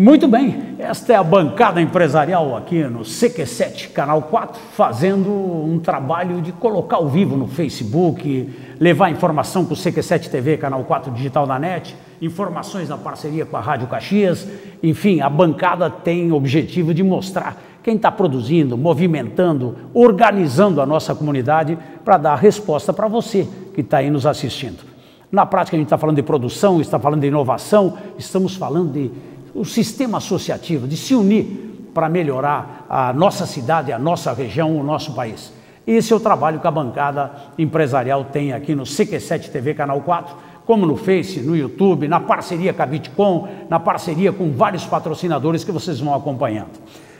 Muito bem, esta é a bancada empresarial aqui no CQ7 Canal 4, fazendo um trabalho de colocar ao vivo no Facebook, levar informação para o CQ7 TV, Canal 4 Digital da NET, informações na parceria com a Rádio Caxias. Enfim, a bancada tem o objetivo de mostrar quem está produzindo, movimentando, organizando a nossa comunidade para dar resposta para você que está aí nos assistindo. Na prática, a gente está falando de produção, está falando de inovação, estamos falando de o sistema associativo, de se unir para melhorar a nossa cidade, a nossa região, o nosso país. Esse é o trabalho que a bancada empresarial tem aqui no CQ7 TV Canal 4, como no Face, no YouTube, na parceria com a Bitcom, na parceria com vários patrocinadores que vocês vão acompanhando.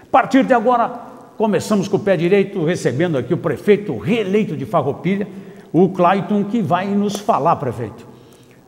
A partir de agora, começamos com o pé direito, recebendo aqui o prefeito reeleito de Farroupilha, o Clayton, que vai nos falar, prefeito,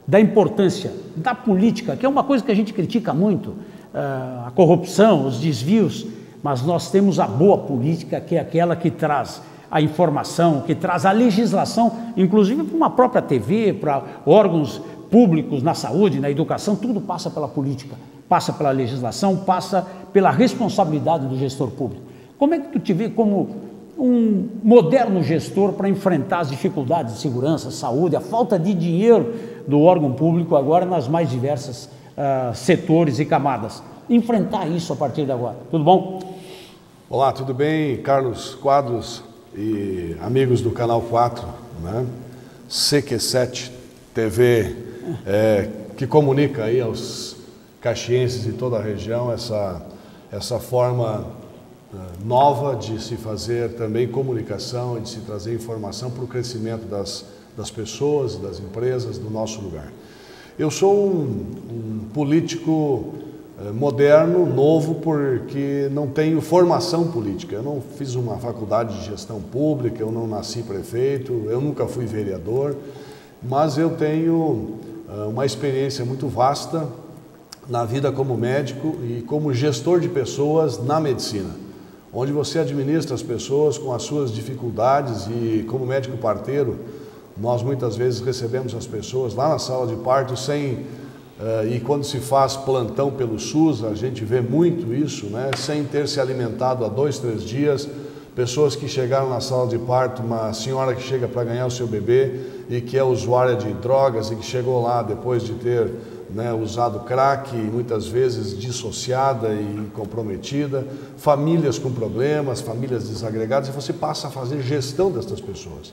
da importância da política, que é uma coisa que a gente critica muito, ah, a corrupção, os desvios, mas nós temos a boa política, que é aquela que traz a informação, que traz a legislação, inclusive para uma própria TV, para órgãos públicos na saúde, na educação, tudo passa pela política, passa pela legislação, passa pela responsabilidade do gestor público. Como é que tu te vê como um moderno gestor para enfrentar as dificuldades de segurança, saúde, a falta de dinheiro do órgão público agora nas mais diversas uh, setores e camadas. Enfrentar isso a partir de agora. Tudo bom? Olá, tudo bem? Carlos Quadros e amigos do Canal 4, né? CQ7 TV, é, que comunica aí aos caxienses de toda a região essa, essa forma nova de se fazer também comunicação e de se trazer informação para o crescimento das das pessoas, das empresas do nosso lugar. Eu sou um, um político eh, moderno, novo, porque não tenho formação política. Eu não fiz uma faculdade de gestão pública, eu não nasci prefeito, eu nunca fui vereador, mas eu tenho eh, uma experiência muito vasta na vida como médico e como gestor de pessoas na medicina, onde você administra as pessoas com as suas dificuldades e como médico parteiro nós muitas vezes recebemos as pessoas lá na sala de parto sem Uh, e quando se faz plantão pelo SUS, a gente vê muito isso, né? sem ter se alimentado há dois, três dias. Pessoas que chegaram na sala de parto, uma senhora que chega para ganhar o seu bebê e que é usuária de drogas e que chegou lá depois de ter né, usado crack, muitas vezes dissociada e comprometida. Famílias com problemas, famílias desagregadas, e você passa a fazer gestão dessas pessoas.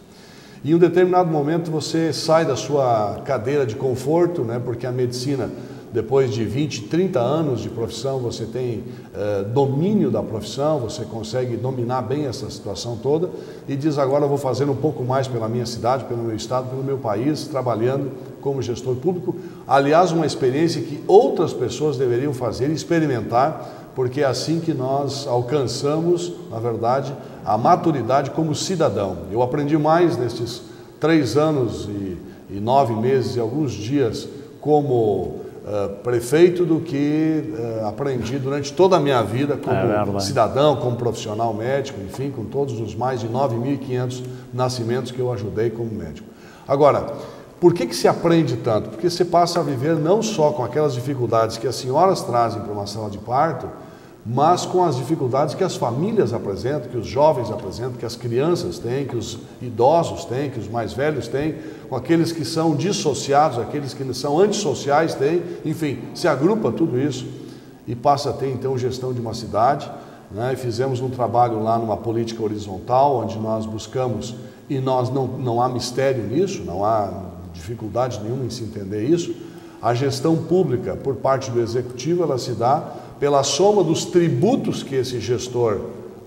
E em um determinado momento você sai da sua cadeira de conforto, né, porque a medicina, depois de 20, 30 anos de profissão, você tem eh, domínio da profissão, você consegue dominar bem essa situação toda e diz: agora vou fazer um pouco mais pela minha cidade, pelo meu estado, pelo meu país, trabalhando como gestor público. Aliás, uma experiência que outras pessoas deveriam fazer e experimentar, porque é assim que nós alcançamos, na verdade, a maturidade como cidadão. Eu aprendi mais nesses três anos e, e nove meses e alguns dias como uh, prefeito do que uh, aprendi durante toda a minha vida como é cidadão, como profissional médico, enfim, com todos os mais de 9.500 nascimentos que eu ajudei como médico. Agora, por que, que se aprende tanto? Porque você passa a viver não só com aquelas dificuldades que as senhoras trazem para uma sala de parto, mas com as dificuldades que as famílias apresentam, que os jovens apresentam, que as crianças têm, que os idosos têm, que os mais velhos têm, com aqueles que são dissociados, aqueles que são antissociais têm, enfim, se agrupa tudo isso e passa a ter então gestão de uma cidade. Né? E fizemos um trabalho lá numa política horizontal, onde nós buscamos, e nós não, não há mistério nisso, não há dificuldade nenhuma em se entender isso, a gestão pública por parte do executivo ela se dá pela soma dos tributos que esse gestor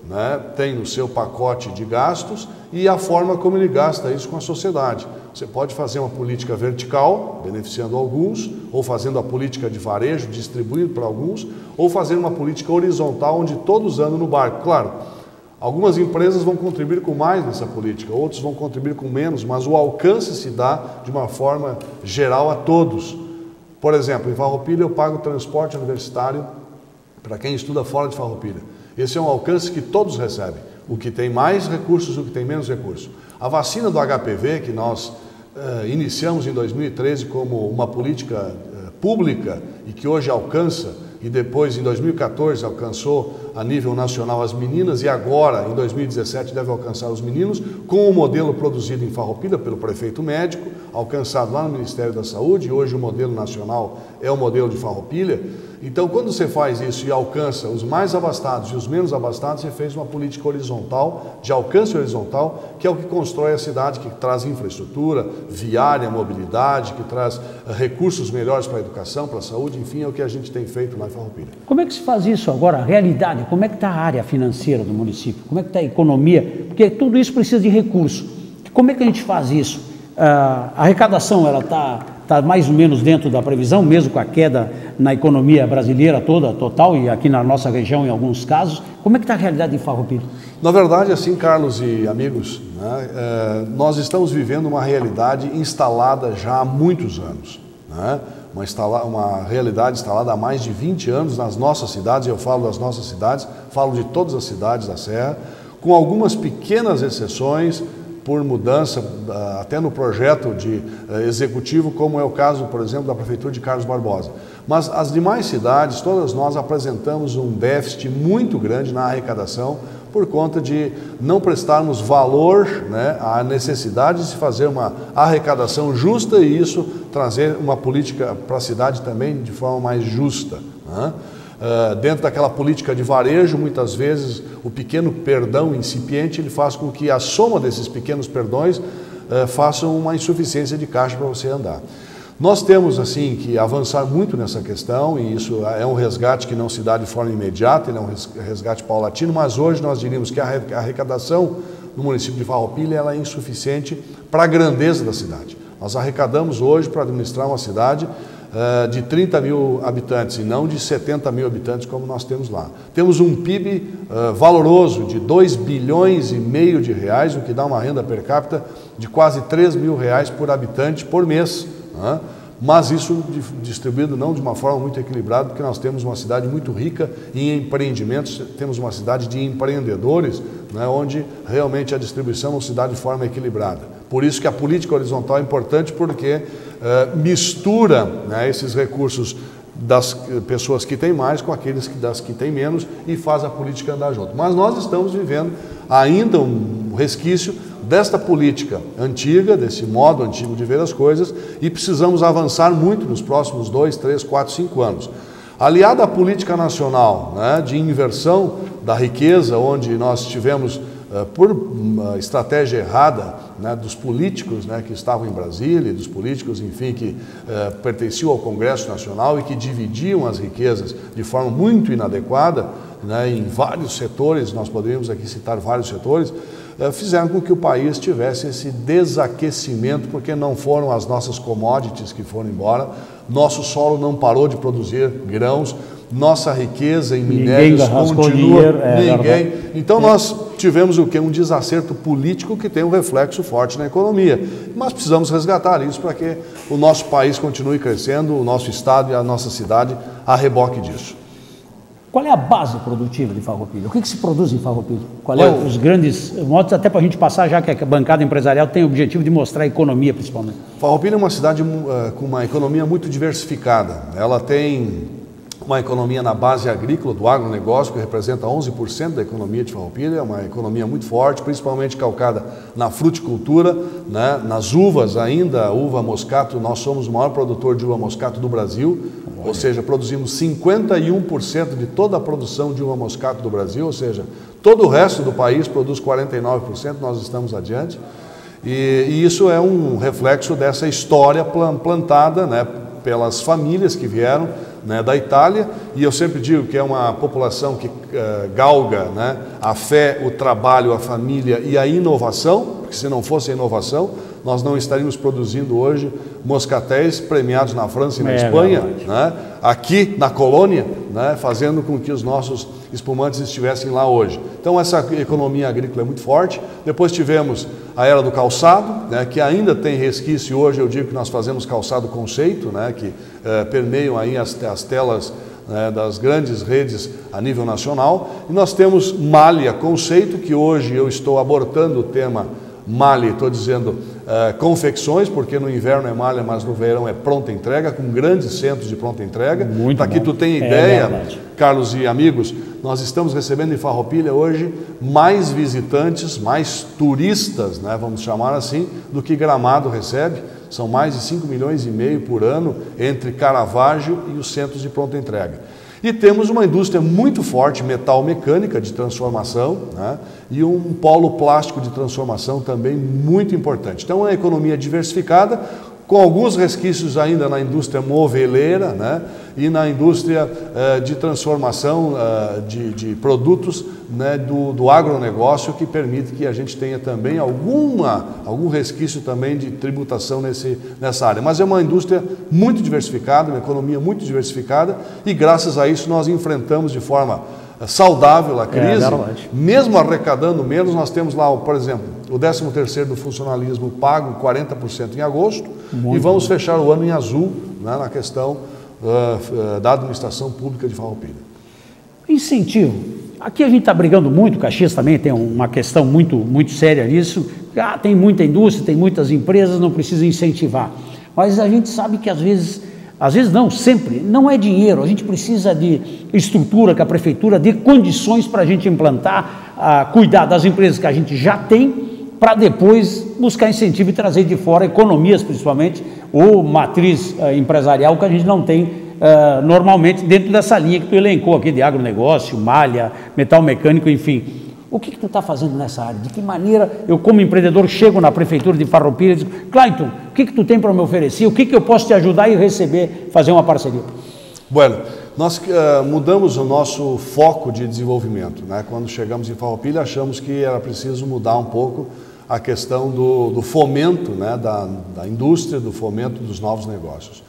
né, tem no seu pacote de gastos e a forma como ele gasta isso com a sociedade. Você pode fazer uma política vertical, beneficiando alguns, ou fazendo a política de varejo, distribuindo para alguns, ou fazendo uma política horizontal, onde todos andam no barco. Claro, algumas empresas vão contribuir com mais nessa política, outros vão contribuir com menos, mas o alcance se dá de uma forma geral a todos. Por exemplo, em Farroupilha eu pago transporte universitário para quem estuda fora de Farroupilha. Esse é um alcance que todos recebem, o que tem mais recursos, o que tem menos recursos. A vacina do HPV, que nós uh, iniciamos em 2013 como uma política uh, pública e que hoje alcança e depois em 2014 alcançou a nível nacional as meninas e agora em 2017 deve alcançar os meninos com o modelo produzido em Farroupilha pelo prefeito médico, alcançado lá no Ministério da Saúde, hoje o modelo nacional é o modelo de Farroupilha. Então, quando você faz isso e alcança os mais abastados e os menos abastados, você fez uma política horizontal, de alcance horizontal, que é o que constrói a cidade, que traz infraestrutura, viária, mobilidade, que traz eh, recursos melhores para a educação, para a saúde, enfim, é o que a gente tem feito lá em Farroupilha. Como é que se faz isso agora, a realidade? Como é que está a área financeira do município? Como é que está a economia? Porque tudo isso precisa de recurso. Como é que a gente faz isso? Ah, a arrecadação, ela está está mais ou menos dentro da previsão, mesmo com a queda na economia brasileira toda, total, e aqui na nossa região em alguns casos. Como é que está a realidade em Farroupilha? Na verdade, assim, Carlos e amigos, né, é, nós estamos vivendo uma realidade instalada já há muitos anos. Né? Uma, instala, uma realidade instalada há mais de 20 anos nas nossas cidades, eu falo das nossas cidades, falo de todas as cidades da Serra, com algumas pequenas exceções, por mudança, ah, até no projeto de eh, executivo, como é o caso, por exemplo, da Prefeitura de Carlos Barbosa. Mas as demais cidades, todas nós apresentamos um déficit muito grande na arrecadação por conta de não prestarmos valor né, à necessidade de se fazer uma arrecadação justa e isso trazer uma política para a cidade também de forma mais justa. Né? Uh, dentro daquela política de varejo, muitas vezes o pequeno perdão incipiente ele faz com que a soma desses pequenos perdões uh, faça uma insuficiência de caixa para você andar. Nós temos assim que avançar muito nessa questão e isso é um resgate que não se dá de forma imediata, ele é um resgate paulatino, mas hoje nós diríamos que a arrecadação no município de Farroupilha ela é insuficiente para a grandeza da cidade. Nós arrecadamos hoje para administrar uma cidade uh, de 30 mil habitantes e não de 70 mil habitantes como nós temos lá. Temos um PIB uh, eh, valoroso de 2 bilhões e meio de reais, o que dá uma renda per capita de quase 3 mil reais por habitante por mês. Uh, mas isso distribuído não de uma forma muito equilibrada, porque nós temos uma cidade muito rica em empreendimentos, temos uma cidade de empreendedores, né, onde realmente a distribuição não se dá de forma equilibrada. Por isso que a política horizontal é importante, porque uh, mistura né, esses recursos das pessoas que têm mais com aqueles que, das que têm menos e faz a política andar junto. Mas nós estamos vivendo ainda um resquício desta política antiga, desse modo antigo de ver as coisas, e precisamos avançar muito nos próximos dois, três, quatro, cinco anos. Aliada à política nacional né, de inversão da riqueza, onde nós tivemos, por uma estratégia errada né, dos políticos né, que estavam em Brasília, dos políticos, enfim, que uh, pertenciam ao Congresso Nacional e que dividiam as riquezas de forma muito inadequada, né, em vários setores, nós poderíamos aqui citar vários setores, eh, fizeram com que o país tivesse esse desaquecimento, porque não foram as nossas commodities que foram embora, nosso solo não parou de produzir grãos, nossa riqueza em minérios continua, dinheiro, é, ninguém. Então é. nós tivemos o que um desacerto político que tem um reflexo forte na economia. Mas precisamos resgatar isso para que o nosso país continue crescendo, o nosso estado e a nossa cidade a reboque disso. Qual é a base produtiva de Farroupilha? O que, que se produz em Farroupilha? Qual é os grandes modos, até para a gente passar, já que a bancada empresarial tem o objetivo de mostrar a economia, principalmente? Farroupilha é uma cidade uh, com uma economia muito diversificada. Ela tem uma economia na base agrícola, do agronegócio, que representa 11% da economia de Farroupilha, é uma economia muito forte, principalmente calcada na fruticultura, né, nas uvas ainda, uva moscato, nós somos o maior produtor de uva moscato do Brasil, ou seja, produzimos 51% de toda a produção de uva moscato do Brasil, ou seja, todo o resto do país produz 49%, nós estamos adiante. E, e isso é um reflexo dessa história plantada né, pelas famílias que vieram né, da Itália, e eu sempre digo que é uma população que uh, galga né, a fé, o trabalho, a família e a inovação, porque se não fosse a inovação, nós não estaríamos produzindo hoje moscatéis premiados na França e na é, Espanha, né? aqui na colônia, né? fazendo com que os nossos espumantes estivessem lá hoje. Então essa economia agrícola é muito forte. Depois tivemos a era do calçado, né? que ainda tem resquício hoje, eu digo que nós fazemos calçado conceito, né? que eh, permeiam aí as, as telas né, das grandes redes a nível nacional. E nós temos malha conceito, que hoje eu estou abortando o tema Mali, estou dizendo uh, confecções, porque no inverno é malha, mas no verão é pronta entrega, com grandes centros de pronta entrega. Para que tu tenha é ideia, é Carlos e amigos, nós estamos recebendo em Farroupilha hoje mais visitantes, mais turistas, né, vamos chamar assim, do que Gramado recebe. São mais de 5 milhões e meio por ano entre Caravaggio e os centros de pronta entrega. E temos uma indústria muito forte, metal mecânica de transformação, né? e um polo plástico de transformação também muito importante. Então, é uma economia diversificada, com alguns resquícios ainda na indústria moveleira né, e na indústria eh, de transformação eh, de, de, produtos né, do, do agronegócio, que permite que a gente tenha também alguma, algum resquício também de tributação nesse, nessa área. Mas é uma indústria muito diversificada, uma economia muito diversificada, e graças a isso nós enfrentamos de forma saudável a é, crise, é, mesmo arrecadando menos, nós temos lá, por exemplo, o 13 terceiro do funcionalismo pago 40% em agosto Muito e vamos bom. fechar o ano em azul né, na questão uh, da administração pública de Farroupilha. Incentivo. Aqui a gente está brigando muito, Caxias também tem uma questão muito, muito séria nisso. Ah, tem muita indústria, tem muitas empresas, não precisa incentivar. Mas a gente sabe que às vezes às vezes não, sempre, não é dinheiro, a gente precisa de estrutura que a prefeitura dê condições para a gente implantar, a cuidar das empresas que a gente já tem, para depois buscar incentivo e trazer de fora economias, principalmente, ou matriz uh, empresarial que a gente não tem uh, normalmente dentro dessa linha que tu elencou aqui de agronegócio, malha, metal mecânico, enfim. O que, que tu está fazendo nessa área? De que maneira eu, como empreendedor, chego na prefeitura de Farroupilha e digo, Clayton, o que, que tu tem para me oferecer? O que, que eu posso te ajudar e receber, fazer uma parceria? Bueno, nós uh, mudamos o nosso foco de desenvolvimento. Né? Quando chegamos em Farroupilha, achamos que era preciso mudar um pouco a questão do, do fomento né? da, da indústria, do fomento dos novos negócios.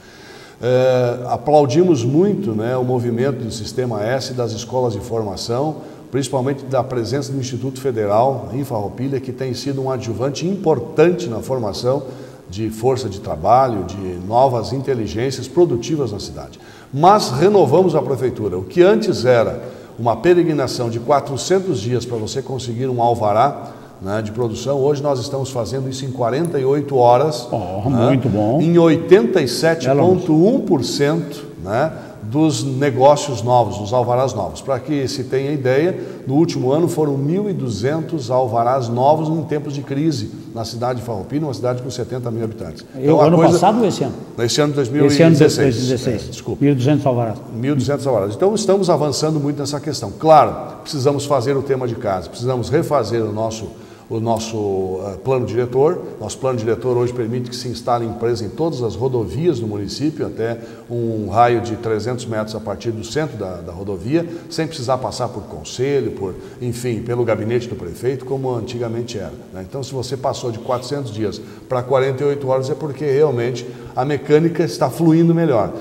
Uh, aplaudimos muito né, o movimento do Sistema S das escolas de formação, principalmente da presença do Instituto Federal em Farroupilha, que tem sido um adjuvante importante na formação de força de trabalho, de novas inteligências produtivas na cidade. Mas renovamos a prefeitura. O que antes era uma peregrinação de 400 dias para você conseguir um alvará né, de produção, hoje nós estamos fazendo isso em 48 horas. Oh, né, muito bom. Em 87,1%. Né, dos negócios novos, dos alvarás novos. Para que se tenha ideia, no último ano foram 1.200 alvarás novos em tempos de crise na cidade de Farroupilha, uma cidade com 70 mil habitantes. Então, ano coisa... passado ou esse ano? Esse ano de 2016. Esse ano de 2016. É, desculpa. 1.200 alvarás. 1.200 alvarás. Então estamos avançando muito nessa questão. Claro, precisamos fazer o tema de casa, precisamos refazer o nosso o nosso uh, plano diretor. Nosso plano diretor hoje permite que se instale empresa em todas as rodovias do município, até um raio de 300 metros a partir do centro da, da rodovia, sem precisar passar por conselho, por, enfim, pelo gabinete do prefeito, como antigamente era. Né? Então, se você passou de 400 dias para 48 horas, é porque realmente a mecânica está fluindo melhor.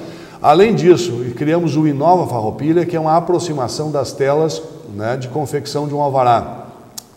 Além disso, criamos o Inova Farroupilha, que é uma aproximação das telas né, de confecção de um alvará.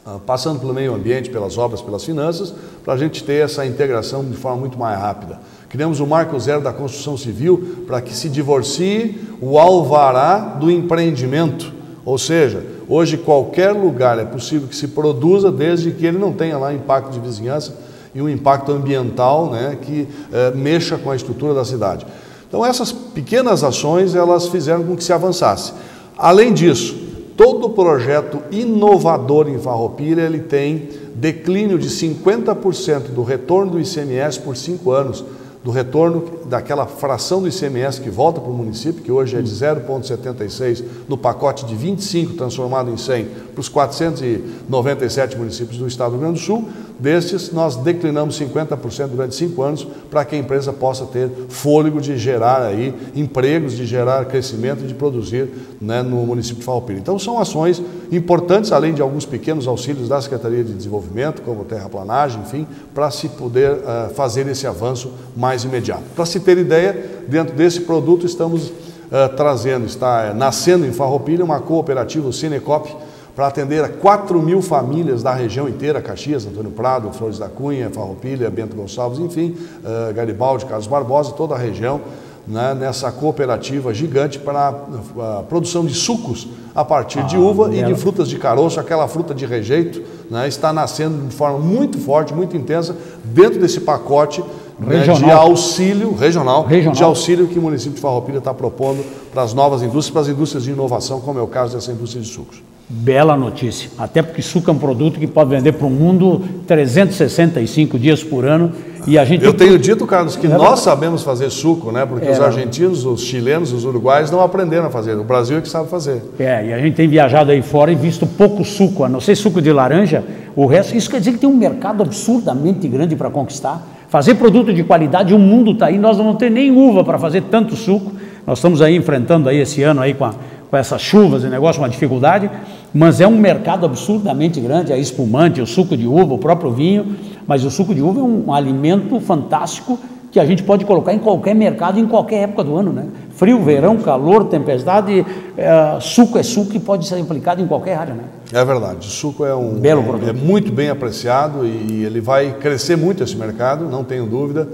Ah, passando pelo meio ambiente, pelas obras, pelas finanças, para a gente ter essa integração de forma muito mais rápida. Criamos o marco zero da construção civil para que se divorcie o alvará do empreendimento. Ou seja, hoje qualquer lugar é possível que se produza desde que ele não tenha lá impacto de vizinhança e um impacto ambiental né, que eh, mexa com a estrutura da cidade. Então essas pequenas ações elas fizeram com que se avançasse. Além disso, todo projeto inovador em Farroupilha ele tem declínio de 50% do retorno do ICMS por cinco anos, do retorno daquela fração do ICMS que volta para o município, que hoje é de 0,76 no pacote de 25 transformado em 100 para os 497 municípios do estado do Rio Grande do Sul, Destes, nós declinamos 50% durante cinco anos para que a empresa possa ter fôlego de gerar aí empregos, de gerar crescimento e de produzir né, no município de Farroupilha. Então, são ações importantes, além de alguns pequenos auxílios da Secretaria de Desenvolvimento, como terraplanagem, enfim, para se poder uh, fazer esse avanço mais imediato. Para se ter ideia, dentro desse produto estamos uh, trazendo, está uh, nascendo em Farroupilha uma cooperativa, o Cinecop, para atender a 4 mil famílias da região inteira, Caxias, Antônio Prado, Flores da Cunha, Farroupilha, Bento Gonçalves, enfim, uh, Garibaldi, Carlos Barbosa, toda a região, né, nessa cooperativa gigante para a, produção de sucos a partir ah, de uva e de frutas de caroço, aquela fruta de rejeito, né, está nascendo de forma muito forte, muito intensa, dentro desse pacote né, de auxílio regional, regional, de auxílio que o município de Farroupilha está propondo para as novas indústrias, para as indústrias de inovação, como é o caso dessa indústria de sucos. Bela notícia, até porque suco é um produto que pode vender para o mundo 365 dias por ano e a gente... Eu tenho dito, Carlos, que é nós sabemos fazer suco, né? Porque é, os argentinos, os chilenos, os uruguaios não aprenderam a fazer, o Brasil é que sabe fazer. É, e a gente tem viajado aí fora e visto pouco suco, a não ser suco de laranja, o resto, isso quer dizer que tem um mercado absurdamente grande para conquistar. Fazer produto de qualidade, o mundo está aí, nós não vamos ter nem uva para fazer tanto suco. Nós estamos aí enfrentando aí esse ano aí com, a, com essas chuvas e negócio, uma dificuldade, mas é um mercado absurdamente grande, a espumante, o suco de uva, o próprio vinho, mas o suco de uva é um alimento fantástico que a gente pode colocar em qualquer mercado, em qualquer época do ano, né? Frio, verão, calor, tempestade, é, suco é suco e pode ser aplicado em qualquer área, né? É verdade, o suco é um belo produto. é muito bem apreciado e ele vai crescer muito esse mercado, não tenho dúvida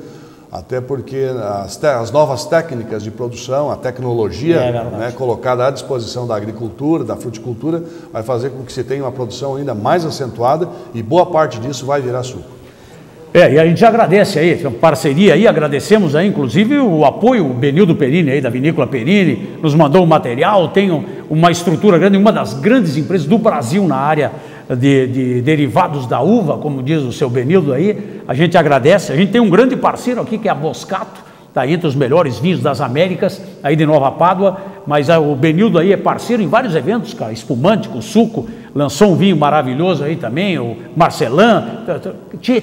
até porque as, as, novas técnicas de produção, a tecnologia é né, colocada à disposição da agricultura, da fruticultura, vai fazer com que se tenha uma produção ainda mais acentuada e boa parte disso vai virar suco. É, e a gente agradece aí, parceria aí, agradecemos aí, inclusive o apoio, o Benildo Perini aí, da Vinícola Perini, nos mandou o material, tem uma estrutura grande, uma das grandes empresas do Brasil na área de, de, derivados da uva, como diz o seu Benildo aí, a gente agradece. A gente tem um grande parceiro aqui que é a Boscato, está entre os melhores vinhos das Américas, aí de Nova Pádua, mas a, o Benildo aí é parceiro em vários eventos, cara, espumante, com suco, lançou um vinho maravilhoso aí também, o Marcelan,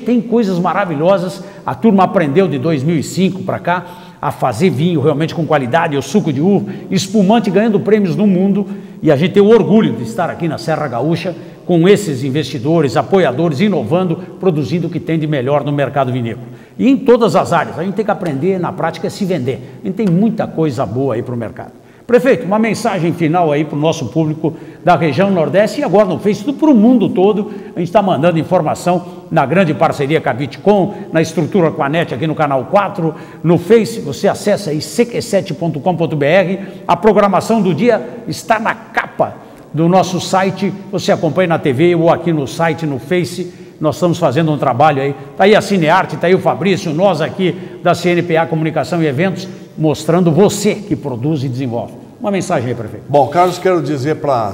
tem coisas maravilhosas, a turma aprendeu de 2005 para cá, a fazer vinho realmente com qualidade, o suco de uva, espumante ganhando prêmios no mundo, e a gente tem o orgulho de estar aqui na Serra Gaúcha com esses investidores, apoiadores, inovando, produzindo o que tem de melhor no mercado vinícola. E em todas as áreas, a gente tem que aprender na prática a se vender. A gente tem muita coisa boa aí para o mercado. Prefeito, uma mensagem final aí para o nosso público da região Nordeste e agora no Facebook, para o mundo todo. A gente está mandando informação na grande parceria com a Bitcom, na estrutura com a NET aqui no canal 4, no Face, você acessa aí cq7.com.br. A programação do dia está na capa do nosso site, você acompanha na TV ou aqui no site, no Face, nós estamos fazendo um trabalho aí. Está aí a Cinearte, está aí o Fabrício, nós aqui da CNPA Comunicação e Eventos, mostrando você que produz e desenvolve. Uma mensagem aí, prefeito. Bom, Carlos, quero dizer para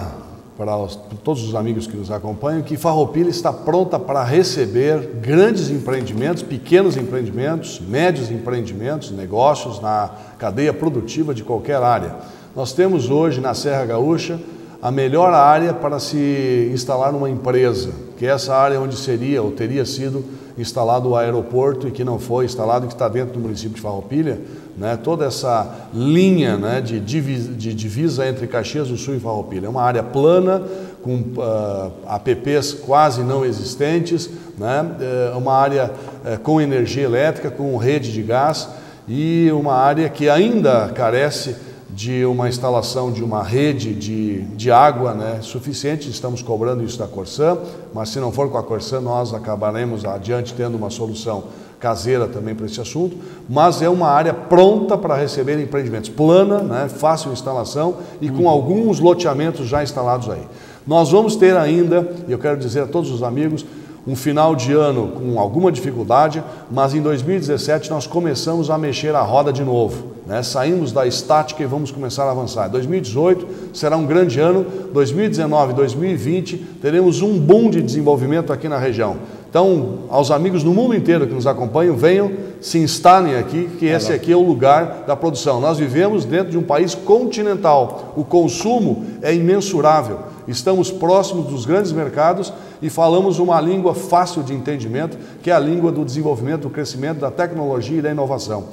todos os amigos que nos acompanham que Farroupilha está pronta para receber grandes empreendimentos, pequenos empreendimentos, médios empreendimentos, negócios na cadeia produtiva de qualquer área. Nós temos hoje na Serra Gaúcha a melhor área para se instalar numa empresa, que é essa área onde seria ou teria sido instalado o aeroporto e que não foi instalado, que está dentro do município de Farroupilha, né, toda essa linha né, de, divisa, de, divisa, entre Caxias do Sul e Farroupilha. É uma área plana, com uh, apps quase não existentes, né, é uma área uh, com energia elétrica, com rede de gás e uma área que ainda carece de uma instalação de uma rede de, de água né, suficiente, estamos cobrando isso da Corsã, mas se não for com a Corsã, nós acabaremos adiante tendo uma solução caseira também para esse assunto, mas é uma área pronta para receber empreendimentos, plana, né, fácil instalação e com alguns loteamentos já instalados aí. Nós vamos ter ainda, e eu quero dizer a todos os amigos, um final de ano com alguma dificuldade, mas em 2017 nós começamos a mexer a roda de novo. Né? Saímos da estática e vamos começar a avançar. 2018 será um grande ano, 2019 2020 teremos um boom de desenvolvimento aqui na região. Então, aos amigos no mundo inteiro que nos acompanham, venham, se instalem aqui, que esse aqui é o lugar da produção. Nós vivemos dentro de um país continental, o consumo é imensurável estamos próximos dos grandes mercados e falamos uma língua fácil de entendimento, que é a língua do desenvolvimento, do crescimento, da tecnologia e da inovação.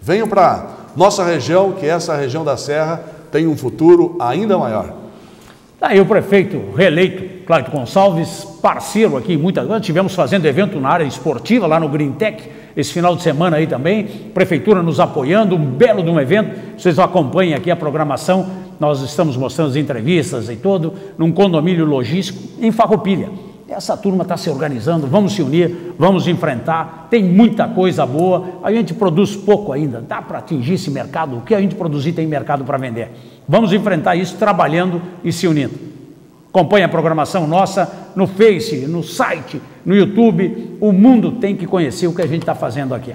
Venham para nossa região, que essa região da Serra tem um futuro ainda maior. Tá aí o prefeito reeleito, Cláudio Gonçalves, parceiro aqui, muitas vezes, tivemos fazendo evento na área esportiva, lá no Green Tech, esse final de semana aí também, prefeitura nos apoiando, um belo de um evento, vocês acompanhem aqui a programação nós estamos mostrando as entrevistas e tudo, num condomínio logístico em Farroupilha. Essa turma está se organizando, vamos se unir, vamos enfrentar. Tem muita coisa boa. A gente produz pouco ainda, dá para atingir esse mercado. O que a gente produzir tem mercado para vender. Vamos enfrentar isso trabalhando e se unindo. Acompanhe a programação nossa no Face, no site, no YouTube. O mundo tem que conhecer o que a gente está fazendo aqui.